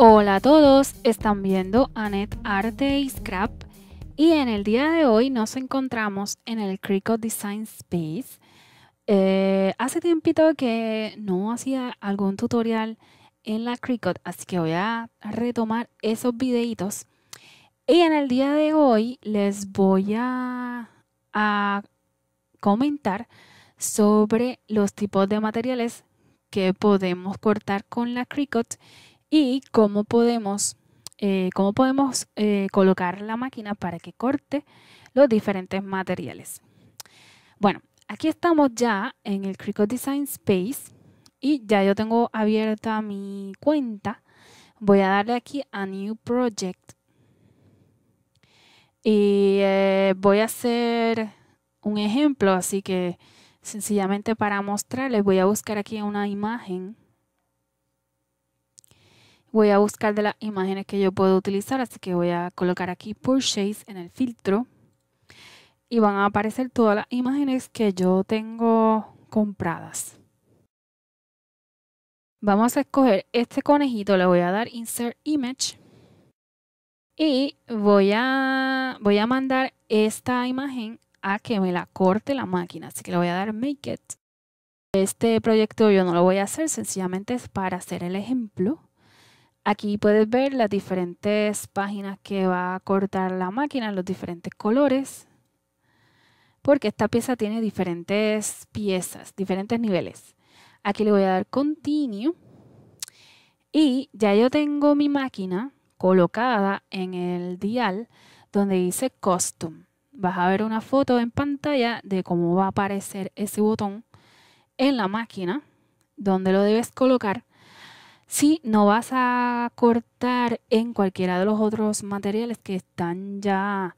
Hola a todos, están viendo Anet Arte y Scrap y en el día de hoy nos encontramos en el Cricut Design Space. Eh, hace tiempito que no hacía algún tutorial en la Cricut, así que voy a retomar esos videitos. Y en el día de hoy les voy a, a comentar sobre los tipos de materiales que podemos cortar con la Cricut y cómo podemos, eh, cómo podemos eh, colocar la máquina para que corte los diferentes materiales. Bueno, aquí estamos ya en el Cricut Design Space y ya yo tengo abierta mi cuenta. Voy a darle aquí a New Project y eh, voy a hacer un ejemplo, así que sencillamente para mostrarles voy a buscar aquí una imagen Voy a buscar de las imágenes que yo puedo utilizar, así que voy a colocar aquí Purchase en el filtro. Y van a aparecer todas las imágenes que yo tengo compradas. Vamos a escoger este conejito, le voy a dar Insert Image. Y voy a, voy a mandar esta imagen a que me la corte la máquina. Así que le voy a dar Make It. Este proyecto yo no lo voy a hacer, sencillamente es para hacer el ejemplo. Aquí puedes ver las diferentes páginas que va a cortar la máquina, los diferentes colores, porque esta pieza tiene diferentes piezas, diferentes niveles. Aquí le voy a dar Continue y ya yo tengo mi máquina colocada en el dial donde dice Custom. Vas a ver una foto en pantalla de cómo va a aparecer ese botón en la máquina, donde lo debes colocar si no vas a cortar en cualquiera de los otros materiales que están ya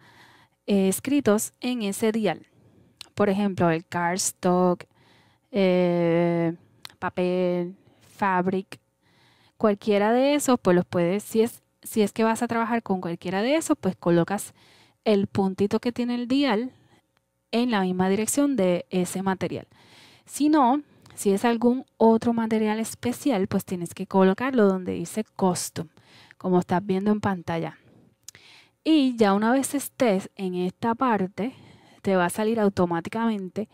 eh, escritos en ese dial. Por ejemplo, el cardstock, eh, papel, fabric, cualquiera de esos, pues los puedes, si es, si es que vas a trabajar con cualquiera de esos, pues colocas el puntito que tiene el dial en la misma dirección de ese material. Si no, si es algún otro material especial, pues tienes que colocarlo donde dice Custom, como estás viendo en pantalla. Y ya una vez estés en esta parte, te va a salir automáticamente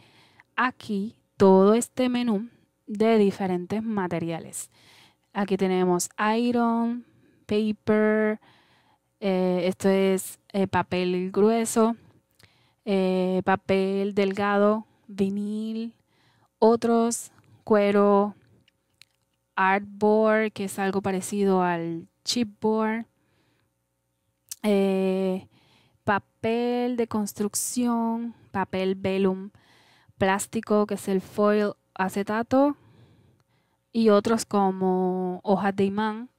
aquí todo este menú de diferentes materiales. Aquí tenemos iron, paper, eh, esto es eh, papel grueso, eh, papel delgado, vinil, otros cuero, artboard, que es algo parecido al chipboard, eh, papel de construcción, papel velum, plástico, que es el foil acetato, y otros como hojas de imán.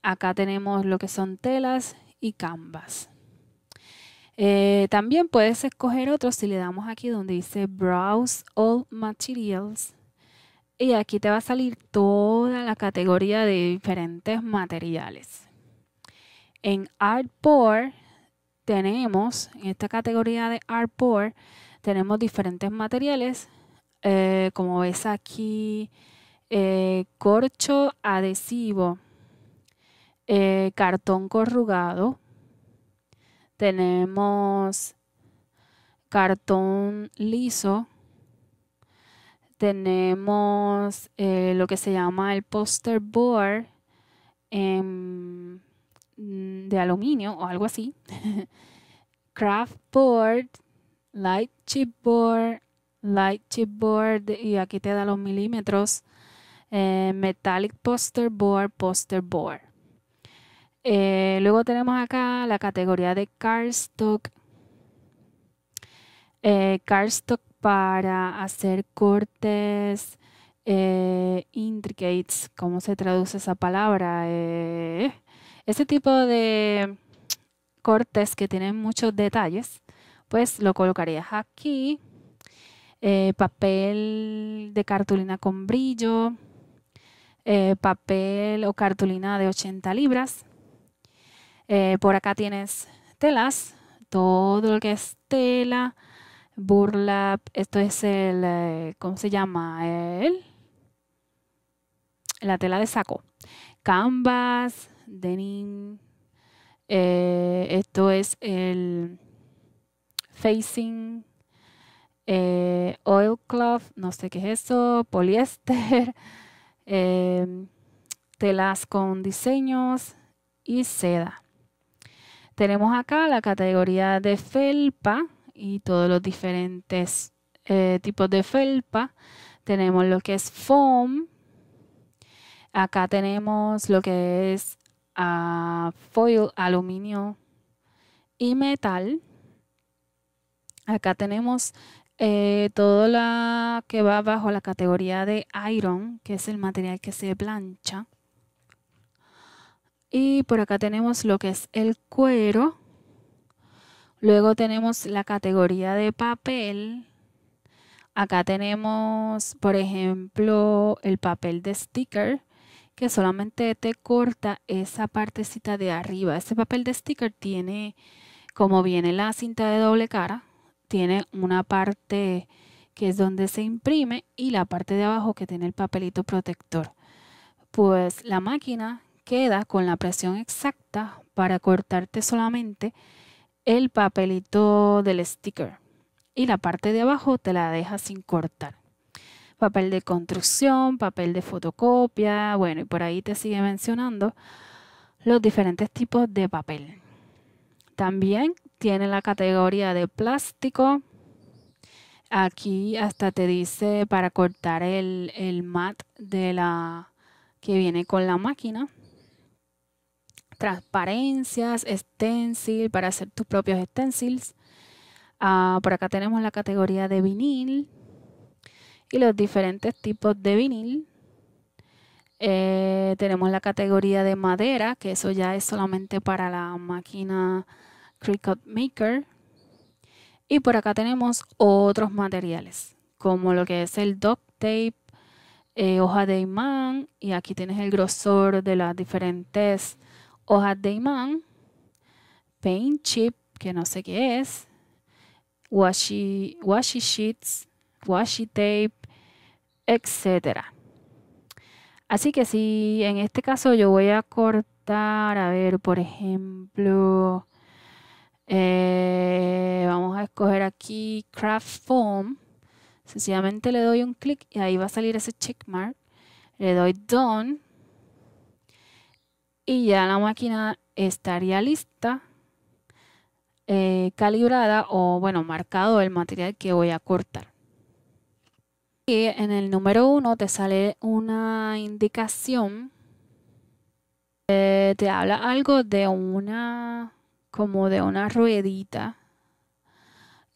Acá tenemos lo que son telas y canvas. Eh, también puedes escoger otros si le damos aquí donde dice Browse All Materials y aquí te va a salir toda la categoría de diferentes materiales. En Artboard tenemos, en esta categoría de Artboard, tenemos diferentes materiales. Eh, como ves aquí, eh, corcho adhesivo, eh, cartón corrugado, tenemos cartón liso, tenemos eh, lo que se llama el poster board em, de aluminio o algo así. Craft board, light chipboard, light chipboard y aquí te da los milímetros. Eh, metallic poster board, poster board. Eh, luego tenemos acá la categoría de cardstock. cardstock para hacer cortes eh, intricates, ¿cómo se traduce esa palabra? Eh, ese tipo de cortes que tienen muchos detalles, pues lo colocarías aquí. Eh, papel de cartulina con brillo, papel o cartulina de 80 libras. por acá tienes telas, todo lo que es tela, burlap, esto es el, eh, ¿cómo se llama? El, la tela de saco. Canvas, denim. Eh, esto es el facing eh, oilcloth, no sé qué es eso, poliéster, em, telas con diseños y seda. Tenemos acá la categoría de felpa y todos los diferentes eh, tipos de felpa. Tenemos lo que es foam. Acá tenemos lo que es ah, foil, aluminio y metal. Acá tenemos eh, todo lo que va bajo la categoría de iron, que es el material que se plancha. Y por acá tenemos lo que es el cuero. Luego tenemos la categoría de papel. Acá tenemos, por ejemplo, el papel de sticker, que solamente te corta esa partecita de arriba. Ese papel de sticker tiene, como viene la cinta de doble cara, tiene una parte que es donde se imprime y la parte de abajo que tiene el papelito protector. Pues la máquina queda con la presión exacta para cortarte solamente el papelito del sticker y la parte de abajo te la deja sin cortar. Papel de construcción, papel de fotocopia, bueno, y por ahí te sigue mencionando los diferentes tipos de papel. También tiene la categoría de plástico. Aquí hasta te dice para cortar el, el mat de la que viene con la máquina. Transparencias, stencil para hacer tus propios stencils. Ah, por acá tenemos la categoría de vinil y los diferentes tipos de vinil. Eh, tenemos la categoría de madera, que eso ya es solamente para la máquina Cricut Maker. Y por acá tenemos otros materiales, como lo que es el duct tape, eh, hoja de imán, y aquí tienes el grosor de las diferentes hojas de imán, paint chip, que no sé qué es, washi, washi sheets, washi tape, etcétera. Así que si en este caso yo voy a cortar, a ver, por ejemplo, eh, vamos a escoger aquí Craft Foam. Sencillamente le doy un clic y ahí va a salir ese checkmark. Le doy Done. Y ya la máquina estaría lista, eh, calibrada o bueno, marcado el material que voy a cortar. Y en el número 1 te sale una indicación. Eh, te habla algo de una como de una ruedita.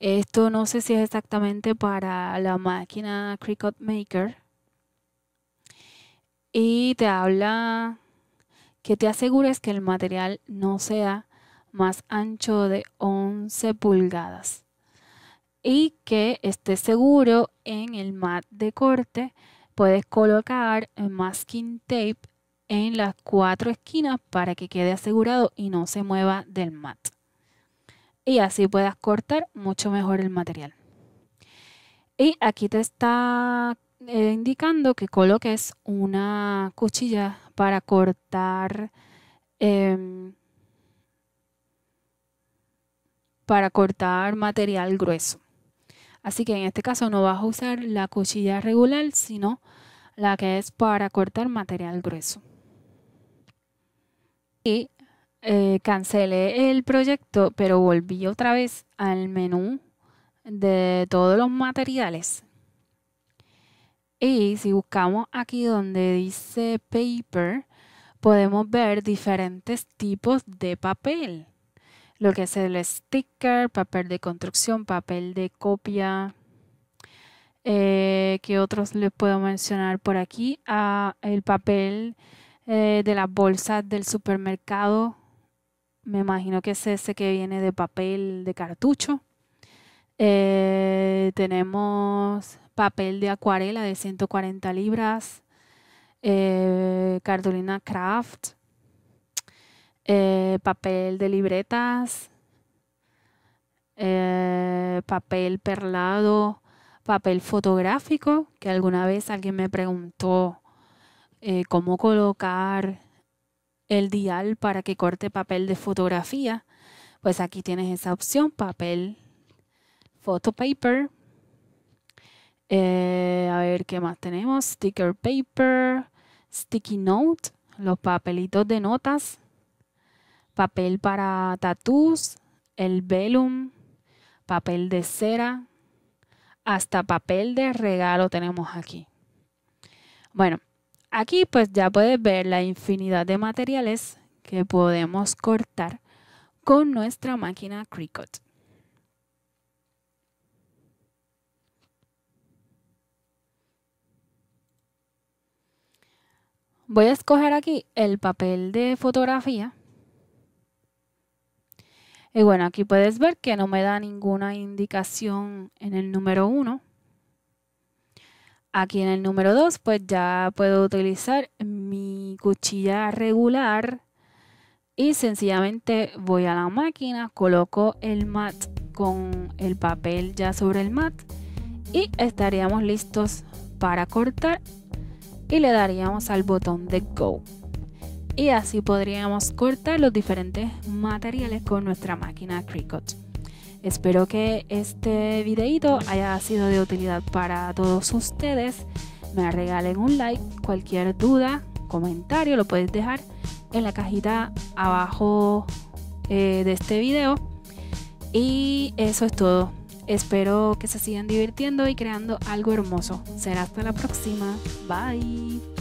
Esto no sé si es exactamente para la máquina Cricut Maker. Y te habla que te asegures que el material no sea más ancho de 11 pulgadas y que esté seguro en el mat de corte. Puedes colocar masking tape en las cuatro esquinas para que quede asegurado y no se mueva del mat. Y así puedas cortar mucho mejor el material. Y aquí te está eh, indicando que coloques una cuchilla para cortar em, para cortar material grueso. Así que en este caso no vas a usar la cuchilla regular, sino la que es para cortar material grueso y eh, cancelé el proyecto, pero volví otra vez al menú de todos los materiales. Y si buscamos aquí donde dice paper, podemos ver diferentes tipos de papel. Lo que es el sticker, papel de construcción, papel de copia. Eh, ¿Qué otros les puedo mencionar por aquí? Ah, el papel eh, de las bolsas del supermercado. Me imagino que es ese que viene de papel de cartucho. Eh, tenemos papel de acuarela de 140 libras. Eh, cartulina craft. papel de libretas. papel perlado. Papel fotográfico, que alguna vez alguien me preguntó eh, cómo colocar el dial para que corte papel de fotografía, pues aquí tienes esa opción, papel photo paper. Eh, a ver qué más tenemos, sticker paper, sticky note, los papelitos de notas, papel para tattoos, el vellum, papel de cera, hasta papel de regalo tenemos aquí. Bueno, aquí pues ya puedes ver la infinidad de materiales que podemos cortar con nuestra máquina Cricut. Voy a escoger aquí el papel de fotografía. Y bueno, aquí puedes ver que no me da ninguna indicación en el número 1. Aquí en el número 2, pues ya puedo utilizar mi cuchilla regular y sencillamente voy a la máquina, coloco el mat con el papel ya sobre el mat y estaríamos listos para cortar y le daríamos al botón de Go. Y así podríamos cortar los diferentes materiales con nuestra máquina Cricut. Espero que este videito haya sido de utilidad para todos ustedes. Me regalen un like, cualquier duda, comentario lo puedes dejar en la cajita abajo eh, de este video. Y eso es todo. Espero que se sigan divirtiendo y creando algo hermoso. Será hasta la próxima. Bye.